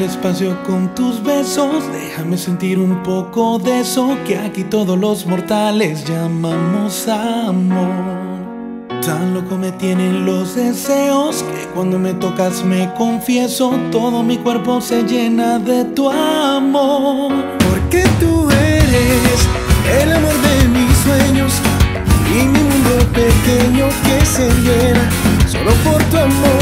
despacio con tus besos, déjame sentir un poco de eso que aquí todos los mortales llamamos amor. Tan loco me tienen los deseos que cuando me tocas me confieso, todo mi cuerpo se llena de tu amor. Porque tú eres el amor de mis sueños y mi mundo pequeño que se llena solo por tu amor.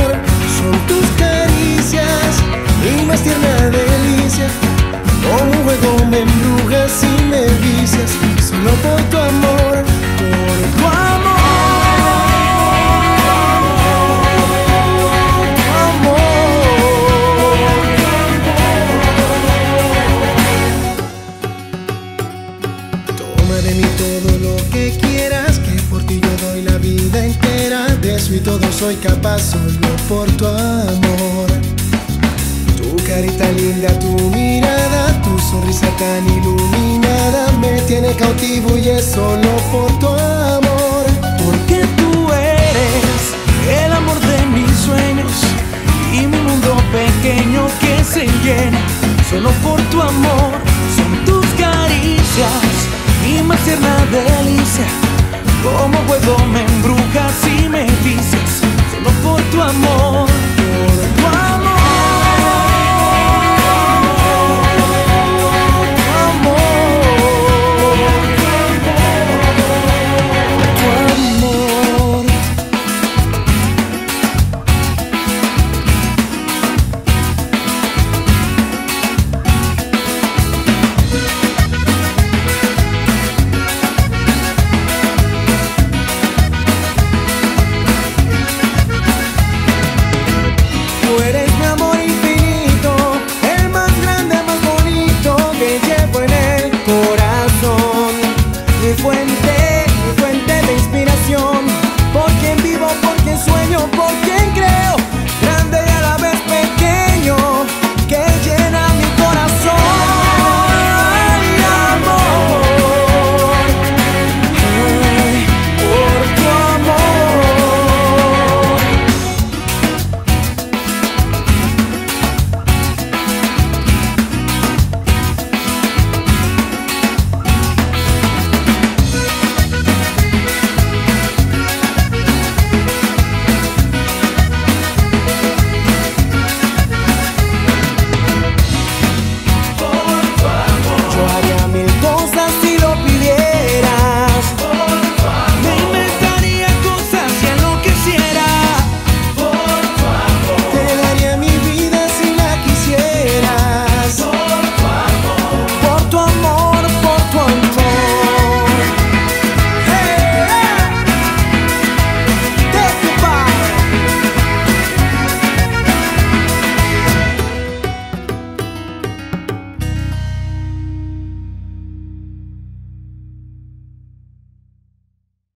Soy capaz solo por tu amor. Tu carita linda, tu mirada, tu sonrisa tan cautivo y es solo por tu amor. Porque tú eres el amor de mis sueños y mi mundo pequeño que se llena solo por tu amor. Son tus caricias y más tierna delicia. Como puedo me embrujas y me dices solo por tu amor.